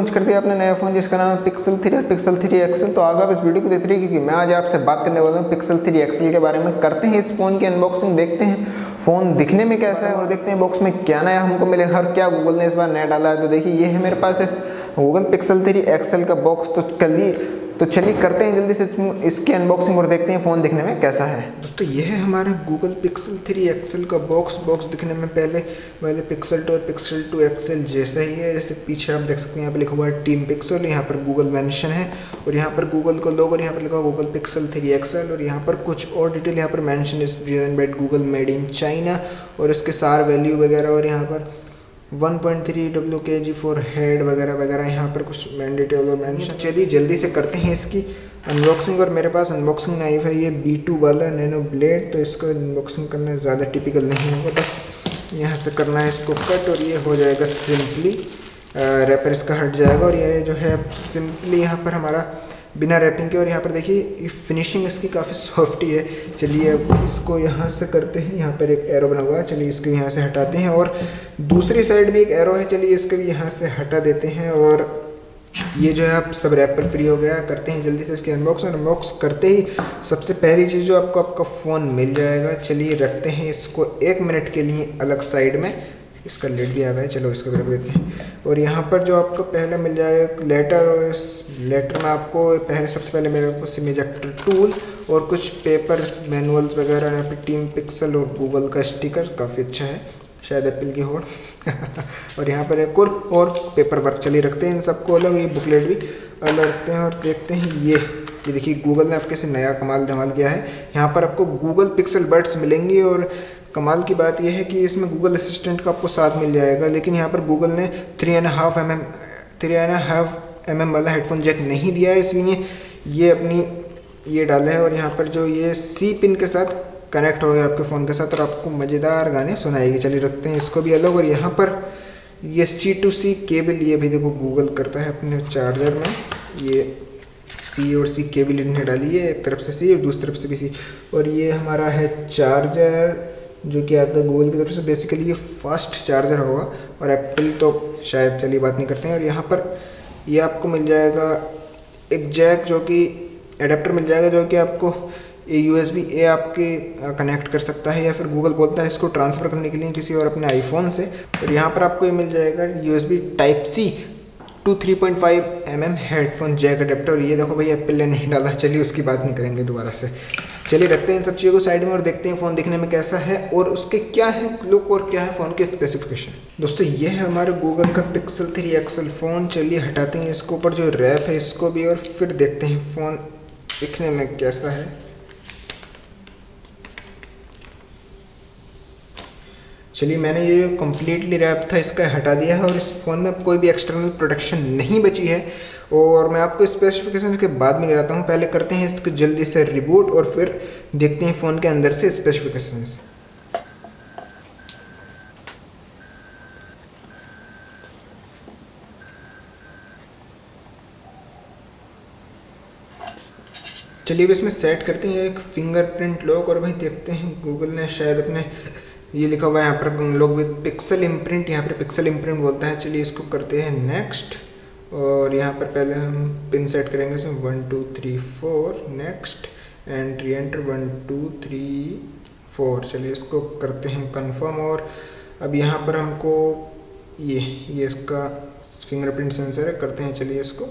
Launch कर दिया अपने नया फ़ोन जिसका नाम है पिक्सल थ्री और पिक्सल थ्री एक्सल तो आगे आप इस वीडियो को देख रहे हैं क्योंकि मैं आज आपसे बात करने वाला हूँ पिक्सल थ्री एक्सल के बारे में। करते हैं इस फ़ोन की अनबॉक्सिंग देखते हैं फ़ोन दिखने में कैसा है और देखते हैं बॉक्स में क्या नया हमको मिलेगा और क्या गूगल ने इस बार नया डाला है। तो देखिए, ये है मेरे पास इस गूगल पिक्सल थ्री एक्सल का बॉक्स तो ही तो चलिए करते हैं जल्दी से इसकी अनबॉक्सिंग और देखते हैं फ़ोन दिखने में कैसा है। दोस्तों ये है हमारा गूगल पिक्सल थ्री एक्सल का बॉक्स बॉक्स दिखने में पहले पहले पिक्सल टू और पिक्सल टू एक्सल जैसा ही है, जैसे पीछे आप देख सकते हैं, यहाँ पर लिखा हुआ है टीम पिक्सल यहाँ पर गूगल मैंशन है और यहाँ पर गूगल को लोग और यहाँ पर लिखा हुआ गूगल पिक्सल थ्री एक्सल और यहाँ पर कुछ और डिटेल यहाँ पर mention is design by Google made in China और इसके सार वैल्यू वगैरह और यहाँ पर 1.3 पॉइंट थ्री डब्ल्यू के जी फॉर हेड वगैरह वगैरह, यहाँ पर कुछ मैंडेटेबल और मैंशन चलिए जल्दी से करते हैं इसकी। अनबॉक्सिंग और मेरे पास अनबॉक्सिंग नाइफ है ये बी टू वाला नैनो ब्लेड तो इसको अनबॉक्सिंग करना ज़्यादा टिपिकल नहीं होगा। बस यहाँ से करना है इसको कट और ये हो जाएगा सिंपली रैपर इसका हट जाएगा। और ये जो है सिंपली यहाँ पर हमारा बिना रैपिंग के, और यहाँ पर देखिए फिनिशिंग इसकी काफ़ी सॉफ्टी है। चलिए अब इसको यहाँ से करते हैं। यहाँ पर एक एरो बना हुआ है। चलिए इसको यहाँ से हटाते हैं, और दूसरी साइड भी एक एरो है। चलिए इसको भी यहाँ से हटा देते हैं, और ये जो है आप सब रैपर फ्री हो गया। करते हैं जल्दी से इसके अनबॉक्स और अनबॉक्स करते ही सबसे पहली चीज़ जो आपको आपका फ़ोन मिल जाएगा। चलिए रखते हैं इसको एक मिनट के लिए अलग साइड में। इसका लेट भी आ गया, चलो इसको भी रख देते हैं। और यहाँ पर जो आपको पहले मिल जाएगा लेटर और इस लेटर में आपको पहले सबसे पहले मेरे को सिम इजेक्टर टूल और कुछ पेपर मैनुअल्स वगैरह, यहाँ पर टीम पिक्सल और गूगल का स्टिकर काफ़ी अच्छा है, शायद एप्पल की होड़। और यहाँ पर एक और और पेपर वर्क चलिए रखते हैं इन सबको अलग, ये बुकलेट भी अलग रखते हैं और देखते हैं ये। ये देखिए गूगल ने आपके से नया कमाल धमाल किया है। यहाँ पर आपको गूगल पिक्सल बर्ड्स मिलेंगे और कमाल की बात यह है कि इसमें गूगल असिस्टेंट का आपको साथ मिल जाएगा, लेकिन यहाँ पर गूगल ने three and half M M three and half M M वाला हेडफोन जैक नहीं दिया है, इसलिए ये अपनी, ये डाला है और यहाँ पर जो ये सी पिन के साथ कनेक्ट हो गया आपके फ़ोन के साथ और आपको मज़ेदार गाने सुनाएगी। चलिए रखते हैं इसको भी अलग और यहाँ पर ये सी टू सी केबल ये भी देखो गूगल करता है अपने चार्जर में। ये सी और सी केबल इन्हें डाली है, एक तरफ़ से सी और दूसरी तरफ़ से भी सी और ये हमारा है चार्जर जो कि आता है गूगल की तरफ़ से बेसिकली ये फास्ट चार्जर होगा और एप्पल तो शायद चलिए बात नहीं करते हैं और यहाँ पर ये आपको मिल जाएगा एक जैक जो कि एडेप्टर मिल जाएगा जो कि आपको यू एस बी ए आपके कनेक्ट कर सकता है या फिर गूगल बोलता है इसको ट्रांसफ़र करने के लिए किसी और अपने आईफोन से। और यहाँ पर आपको ये मिल जाएगा U S B type C to three point five M M headphone jack adapter, ये देखो भाई एप्पल ने नहीं डाला। चलिए उसकी बात नहीं करेंगे दोबारा से। चलिए रखते हैं इन सब चीज़ों को साइड में और देखते हैं फ़ोन दिखने में कैसा है और उसके क्या है लुक और क्या है फ़ोन के स्पेसिफिकेशन दोस्तों, ये है हमारे गूगल का पिक्सल थ्री एक्सल फ़ोन चलिए हटाते हैं इसके ऊपर जो रैप है इसको भी और फिर देखते हैं फ़ोन दिखने में कैसा है। चलिए, मैंने ये कम्प्लीटली रैप था, इसका हटा दिया है और इस फ़ोन में अब कोई भी एक्सटर्नल प्रोटेक्शन नहीं बची है। और मैं आपको स्पेसिफिकेशन के बाद में गिराता हूँ। पहले करते हैं इसको जल्दी से रिबूट और फिर देखते हैं फ़ोन के अंदर से स्पेसिफिकेशन चलिए, अब इसमें सेट करते हैं, एक फिंगरप्रिंट लॉक और भाई देखते हैं गूगल ने शायद अपने ये लिखा हुआ है यहाँ पर लोग भी पिक्सल इम्प्रिंट यहाँ पर पिक्सल इम्प्रिंट बोलता है। चलिए इसको करते हैं नेक्स्ट और यहाँ पर पहले हम पिन सेट करेंगे, इसमें one two three four next and re-enter one two three four चलिए इसको करते हैं कंफर्म और अब यहाँ पर हमको ये ये इसका फिंगरप्रिंट सेंसर है, करते हैं। चलिए इसको।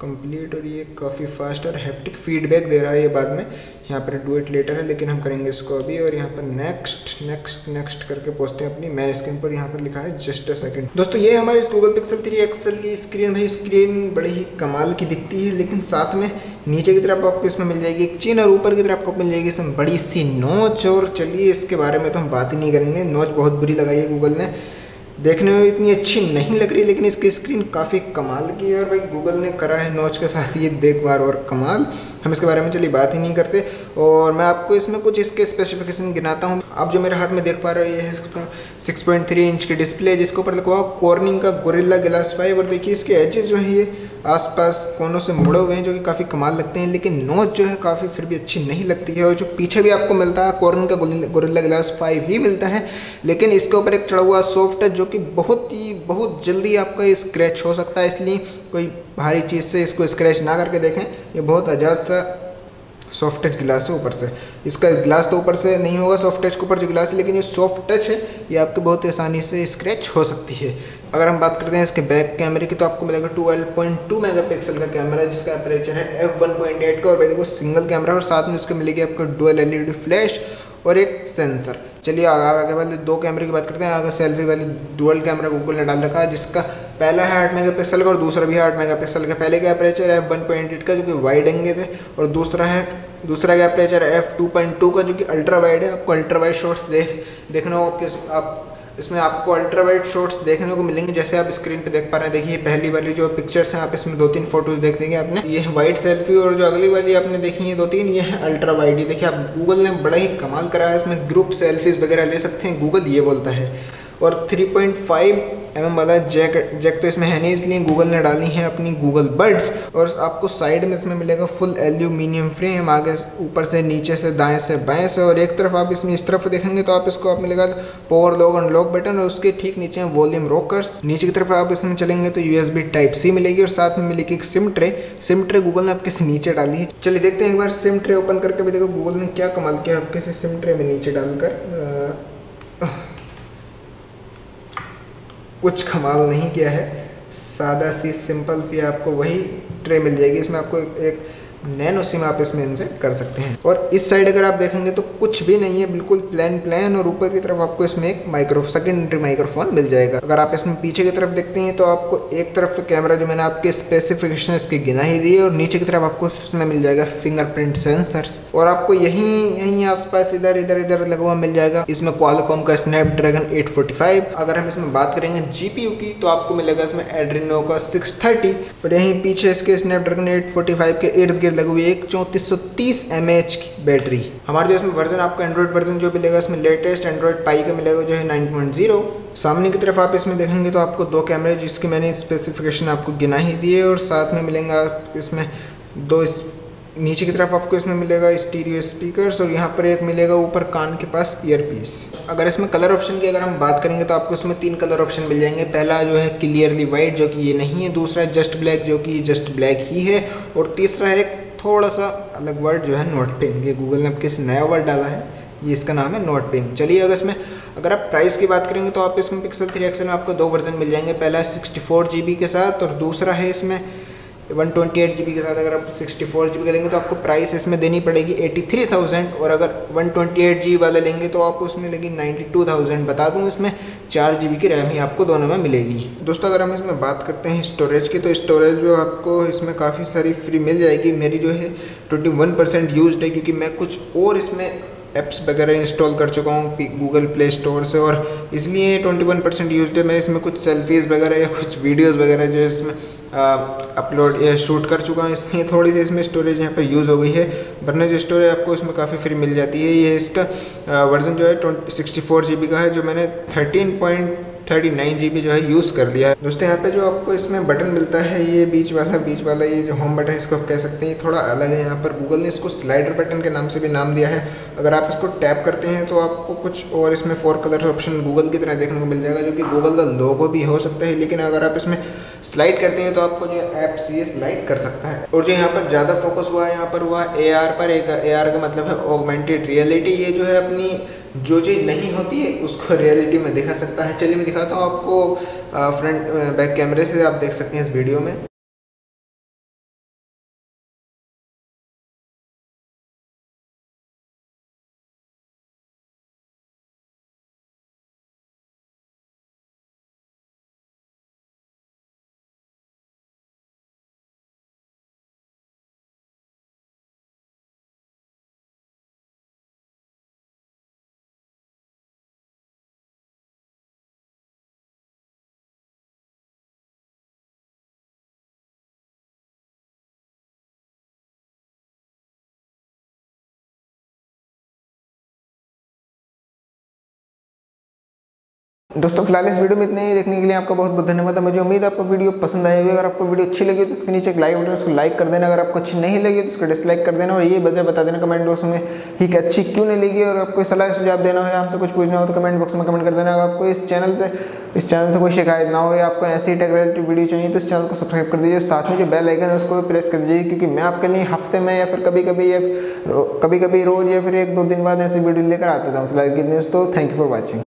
कंप्लीट और ये काफ़ी फास्ट और हैप्टिक फीडबैक दे रहा है ये बाद में। यहाँ पर डू इट लेटर है, लेकिन हम करेंगे इसको अभी और यहाँ पर नेक्स्ट नेक्स्ट नेक्स्ट करके पहुँचते हैं अपनी। मैन स्क्रीन पर यहाँ पर लिखा है जस्ट अ सेकंड दोस्तों, ये हमारे इस गूगल पिक्सल थ्री एक्सल की स्क्रीन भाई स्क्रीन बड़ी ही कमाल की दिखती है, लेकिन साथ में नीचे की तरफ़ आपको इसमें मिल जाएगी एक चीन और ऊपर की तरफ़ आपको मिल जाएगी इसमें बड़ी सी नोच। और चलिए इसके बारे में तो हम बात ही नहीं करेंगे। नोच बहुत बुरी लगाई है गूगल ने। देखने में इतनी अच्छी नहीं लग रही, लेकिन इसकी स्क्रीन काफ़ी कमाल की है। और भाई गूगल ने करा है नोच के साथ ये देख बार और कमाल। हम इसके बारे में चलिए बात ही नहीं करते। और मैं आपको इसमें कुछ इसके स्पेसिफिकेशन गिनाता हूँ। आप जो मेरे हाथ में देख पा रहे हो, ये है सिक्स पॉइंट थ्री इंच की डिस्प्ले जिसके ऊपर लिखा हुआ कॉर्निंग का गोरिल्ला ग्लास फाइव और देखिए, इसके एजेस जो है, ये आसपास कोनों से मुड़े हुए हैं, जो कि काफ़ी कमाल लगते हैं, लेकिन नोच जो है, काफ़ी फिर भी अच्छी नहीं लगती है। और जो पीछे भी आपको मिलता है कॉर्न का गोरिल्ला ग्लास फाइव ही मिलता है, लेकिन इसके ऊपर एक चढ़ा हुआ सॉफ्ट है जो कि बहुत ही, बहुत जल्दी आपका स्क्रैच हो सकता है। इसलिए कोई भारी चीज़ से इसको स्क्रैच ना करके देखें, ये बहुत आज़ाद सा सॉफ्ट टच गिलास है ऊपर से। इसका ग्लास तो ऊपर से नहीं होगा सॉफ्ट टच के ऊपर जो गिलास है, लेकिन ये सॉफ्ट टच है, ये आपके बहुत आसानी से स्क्रैच हो सकती है। अगर हम बात करते हैं इसके बैक कैमरे की तो आपको मिलेगा 12.2 मेगापिक्सल का कैमरा जिसका अपेरेचर है एफ़ वन पॉइंट एट का, और भाई देखो सिंगल कैमरा और साथ में उसके मिलेगी आपको डुअल एलईडी फ्लैश और एक सेंसर चलिए आगे वाले दो कैमरे की बात करते हैं। आगे सेल्फी वाले डुअल कैमरा गूगल ने डाल रखा है, जिसका पहला है आठ मेगा पिक्सल का और दूसरा भी है आठ मेगा पिक्सल का। पहले का अप्रेचर है वन पॉइंट एट का जो कि वाइड एँगे थे और दूसरा है, दूसरा का अप्रेचर है एफ़ टू पॉइंट टू का जो कि अल्ट्रा वाइड है। आपको अल्ट्रा वाइड शॉर्ट्स देख, देखना हो आपके, आप, इसमें आपको अल्ट्रा वाइड शॉट्स देखने को मिलेंगे जैसे आप स्क्रीन पे देख पा रहे हैं। देखिए, पहली वाली जो पिक्चर्स हैं, आप इसमें दो तीन फ़ोटोज़ देख लेंगे आपने। ये है वाइड सेल्फी और जो अगली वाली आपने देखी है दो तीन ये है अल्ट्रा वाइड ये देखिए, आप गूगल ने बड़ा ही कमाल कराया है। इसमें ग्रुप सेल्फीज वगैरह ले सकते हैं गूगल ये बोलता है। और 3.5 एम एम वाला जैक जैक तो इसमें है नहीं, इसलिए गूगल ने डाली है अपनी गूगल बर्ड्स और आपको साइड में इसमें मिलेगा फुल एल्यूमिनियम फ्रेम आगे ऊपर से नीचे से दाएँ से बाएँ से और एक तरफ़ आप इसमें इस तरफ़ देखेंगे तो आप इसको आप मिलेगा power lock and lock button और उसके ठीक नीचे वॉल्यूम रोकर्स नीचे की तरफ़ आप इसमें चलेंगे तो यूएसबी टाइप सी मिलेगी और साथ में मिलेगी एक SIM tray SIM tray Google ने आपके से नीचे डाली है। चलिए देखते हैं एक बार सिम ट्रे ओपन करके भी देखो गूगल ने क्या कमाल किया आपके से सिम ट्रे में नीचे डालकर। कुछ कमाल नहीं किया है। सादा सी सिंपल सी आपको वही ट्रे मिल जाएगी। इसमें आपको एक नैनो सिम आप इसमें इंसर्ट कर सकते हैं। और इस साइड अगर आप देखेंगे तो कुछ भी नहीं है, बिल्कुल प्लान प्लान और ऊपर की तरफ़ आपको इसमें एक माइक्रो सेकेंडरी माइक्रोफोन मिल जाएगा। अगर आप इसमें पीछे की तरफ़ देखते हैं तो आपको एक तरफ़ तो कैमरा जो मैंने आपके स्पेसिफिकेशन इसकी गिना ही दी है और नीचे की तरफ़ आपको इसमें मिल जाएगा फिंगरप्रिंट सेंसर्स और आपको यहीं यहीं आसपास इधर इधर इधर लगा हुआ मिल जाएगा। इसमें क्वालकॉम का स्नैपड्रैगन 845 अगर हम इसमें बात करेंगे जीपीयू की तो आपको मिलेगा इसमें एड्रीनो का 630 और यहीं पीछे इसके स्नैपड्रैगन 845 के इर्द गिर्द लगी हुई एक चौंतीस सौ तीस एम एच की बैटरी। हमारे जो इसमें वर्जन आपको एंड्रॉइड वर्जन जो मिलेगा इसमें लेटेस्ट एंड्रॉइड पाई का मिलेगा, जो है नाइन पॉइंट ज़ीरो सामने की तरफ़ आप इसमें देखेंगे तो आपको दो कैमरे जिसकी मैंने स्पेसिफिकेशन आपको गिना ही दिए और साथ में मिलेंगे इसमें दो नीचे की तरफ़ आपको इसमें मिलेगा स्टीरियो स्पीकर्स और यहाँ पर एक मिलेगा ऊपर कान के पास ईयर पीस अगर इसमें कलर ऑप्शन की अगर हम बात करेंगे तो आपको इसमें तीन कलर ऑप्शन मिल जाएँगे. पहला जो है क्लियरली वाइट जो कि ये नहीं है. दूसरा जस्ट ब्लैक जो कि जस्ट ब्लैक ही है. और तीसरा है थोड़ा सा अलग वर्ड जो है नोट पिंग ये गूगल ने अब किस नया वर्ड डाला है? ये इसका नाम है नोट पिंग चलिए अगर इसमें, अगर आप प्राइस की बात करेंगे तो आप इसमें पिक्सल थ्री एक्सल में आपको दो वर्जन मिल जाएँगे. पहला सिक्सटी फोर के साथ और दूसरा है इसमें one twenty eight G B के साथ अगर आप सिक्सटी फोर जी बी का लेंगे तो आपको प्राइस इसमें देनी पड़ेगी एटी थ्री थाउज़ेंड और अगर वन ट्वेंटी एट जी वाला लेंगे तो आपको उसमें लेगी नाइन्टी टू थाउज़ेंड। बता दूँ इसमें चार जी बी की रैम ही आपको दोनों में मिलेगी। दोस्तों, अगर हम इसमें बात करते हैं स्टोरेज की तो स्टोरेज जो आपको इसमें काफ़ी सारी फ्री मिल जाएगी। मेरी जो है ट्वेंटी वन परसेंट यूज़ है क्योंकि मैं कुछ और इसमें ऐप्स वगैरह इंस्टॉल कर चुका हूँ गूगल प्ले स्टोर से और इसलिए ट्वेंटी वन परसेंट यूज़ है। मैं इसमें कुछ सेल्फीज़ वगैरह या कुछ वीडियोज़ वगैरह जो इसमें अपलोड शूट कर चुका हूँ इसमें। थोड़ी सी इसमें स्टोरेज यहाँ पर यूज़ हो गई है। वरना जो स्टोरेज आपको इसमें काफ़ी फ्री मिल जाती है। ये इसका वर्जन जो है सिक्सटी फोर जी बी का है, जो मैंने thirteen point thirty nine G B जो है यूज़ कर लिया है। दोस्तों, यहाँ पे जो आपको इसमें बटन मिलता है, ये बीच वाला बीच वाला, ये जो होम बटन इसको आप कह सकते हैं थोड़ा अलग है यहाँ पर। गूगल ने इसको स्लाइडर बटन के नाम से भी नाम दिया है। अगर आप इसको टैप करते हैं तो आपको कुछ और इसमें फोर कलर ऑप्शन गूगल की तरह देखने को मिल जाएगा, जो कि गूगल का लोगो भी हो सकता है। लेकिन अगर आप इसमें स्लाइड करते हैं तो आपको जो ऐप सी स्लाइड कर सकता है। और जो यहाँ पर ज़्यादा फोकस हुआ है, यहाँ पर हुआ ए आर पर, एक ए आर का मतलब है ऑगमेंटेड रियलिटी ये जो है अपनी जो चीज़ नहीं होती है, उसको रियलिटी में दिखा सकता है। चलिए मैं दिखाता हूँ आपको फ्रंट बैक कैमरे से आप देख सकते हैं इस वीडियो में। दोस्तों, फ़िलहाल इस वीडियो में इतने ही। देखने के लिए आपका बहुत बहुत धन्यवाद। है मुझे उम्मीद है आपको वीडियो पसंद आई होगी। अगर आपको वीडियो अच्छी लगी तो इसके नीचे एक लाइक बटन, उसको लाइक कर देना। अगर आपको अच्छी नहीं लगी तो उसको डिसलाइक कर देना। और ये वजह बता देना कमेंट बॉक्स में ही कि अच्छी क्यों नहीं लगी। और आपको सलाह सुझाव देना हो या हमसे कुछ पूछना हो तो कमेंट बॉक्स में कमेंट कर देना। अगर आपको इस चैनल से, इस चैनल से कोई शिकायत ना हो या आपको ऐसी रिलेटेड वीडियो चाहिए तो इस चैनल को सब्सक्राइब कर दीजिए। साथ में जो बेल आइकन है, उसको भी प्रेस कर दीजिए। क्योंकि मैं आपके लिए हफ़्ते में या फिर कभी कभी या कभी कभी रोज़ या फिर एक दो दिन बाद ऐसी वीडियो लेकर आता था। फ़िलहाल की दोस्तों थैंक यू फॉर वॉचिंग